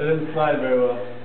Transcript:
It didn't slide very well.